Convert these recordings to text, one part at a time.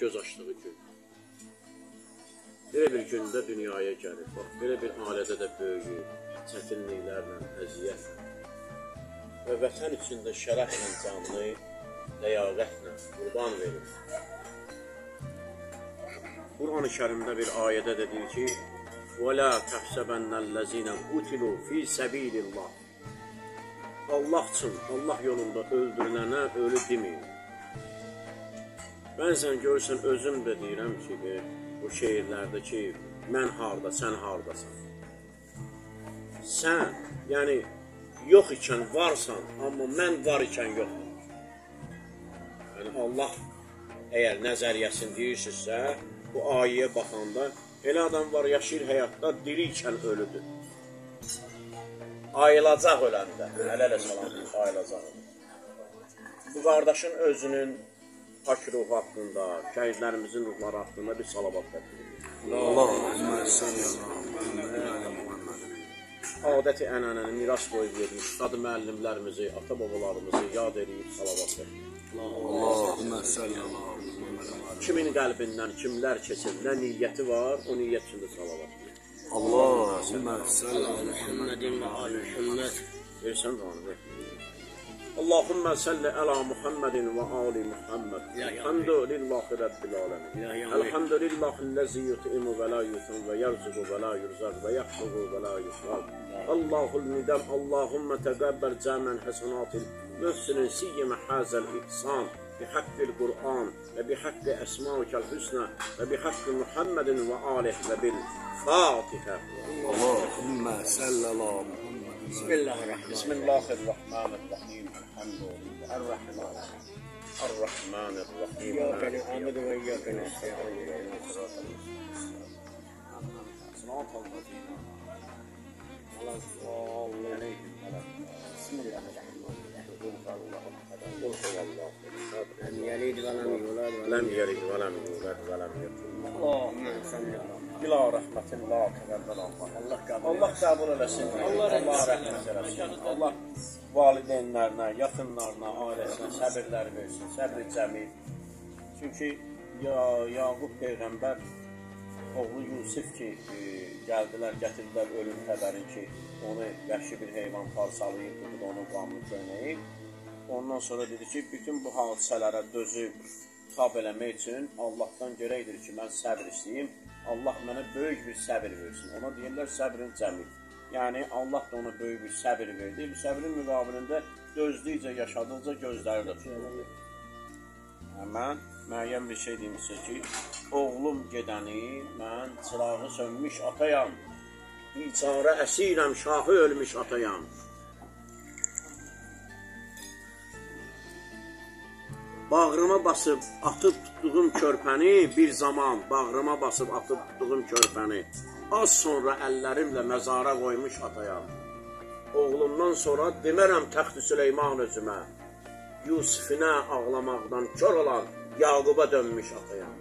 göz açdığı gün. Belə bir gündə dünyaya gəlir. Bax, belə bir ailədə də böyüyür, çətinliklərlə, əziyyətlə. Və vətən içində şərəflə canını, ləyaqətlə qurban verir. Quran-ı Kərimdə bir ayədə də deyir ki: "Və la tahsabannallazina qutilu fi sabilillah." Allah üçün, Allah yolunda öldürülənə ölü deməyin. Bəzən görürsən özüm də deyirəm ki, e, bu şeirlərdə ki, mən harda, sən hardasan. Sən, yəni yox ikən varsan, amma mən var ikən yoxam. Yəni Allah əgər nəzəriyyəsini deyirsinizsə, bu ayəyə baxanda elə adam var yaşayır həyatda diri ikən ölüdür. Ayılacaq öləndə, hələ salam, ayılacaq. Bu qardaşın özünün pak ruh haqqında, şəhidlərimizin ruhları haqqında bir salavat gətirir. Allahümmə səlli Adəti ənənəni miras qoyub vermiş ustad müəllimlərimizi, ata-babalarımızı yad edib salavat gətirir. Allahümmə səlli Kimin qəlbindən kimlər keçir, nə niyyəti var, o niyyət içində salavat gətirir. Allahümmə səlli Muhammedin və ali Muhammed. Versən qanı, verməyir. Allahümme salli ala Muhammedin və ali Muhammed. Ya, ya. Elhamdülillahi Rabbil alemin. Ya, ya. Elhamdülillahi yut'imu və la yut'im və yerzuqu və la yurzaq və yahfuzu və la yuhraq. Allahul midam Allahümme teqabbel camen hasenatil mühsinin siyyeme hazel ihsan. بحق القرآن وبحق أسمائك الحسنى وبحق محمد وآله وبالفاتحة Allahümme salli ala Muhammed. بسم الله الرحمن بسم الله الرحمن الرحيم. الحمد لله الرحمن الرحمن الرحيم. إياك نعبد وإياك نستعين. صراط الذين على Vələm yerik, vələm qüvvət, vələm yetim. Allah, sən yarabbim. İla rəhmətin la kəvərdən Allah. Allah qəbul Allah qəbul eləsin. Allah rəhmət eləsin. Allah valideynlərinə, yaxınlarına, ailəsinə səbirlər versin. Səbr cəmil. Çünki ya Yaqub peyğəmbər oğlu Yusif ki, e, gəldilər, gətirdilər ölüm xəbərin ki, onu vəhşi bir heyvan parçalayıb, tutub onun qanını köynəyib. Ondan sonra dedi ki, bütün bu hadisələrə dözüb tab eləmək üçün Allahdan görəkdir ki, mən səbr istəyim. Allah mənə böyük bir səbr versin. Ona deyirlər səbrin cəmil. Yəni Allah da ona böyük bir səbr verdi. Bu səbrin müqabilində dözdükcə, yaşadıqca gözləri də tutulur. Mən müəyyən bir şey deyim sizə ki, oğlum gedəni mən çırağı sönmüş atayam. Biçarə əsirəm, şahı ölmüş atayam. Bağrıma basıb atıb tutduğum körpəni bir zaman bağrıma basıb atıb tutduğum körpəni az sonra əllərimlə məzara qoymuş atayam. Oğlumdan sonra demərəm təxti Süleyman özümə. Yusifinə ağlamaqdan kör olan Yaquba dönmüş atayam.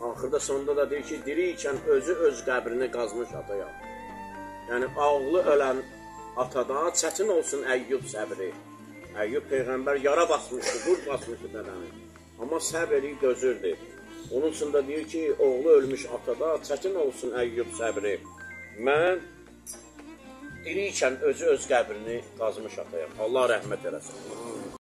Axırda sonunda da deyir ki, diri ikən özü öz qəbrini qazmış atayam. Yəni ağlı ölən atada çətin olsun Əyyub səbri. Əyyub peyğəmbər yara basmışdı, qurd basmışdı bədəni. Amma səbr eləyib dözürdü. Onun üçün də deyir ki, oğlu ölmüş atada çətin olsun Əyyub səbri. Mən diri ikən özü öz qəbrini qazmış atayam. Allah rəhmət eləsin.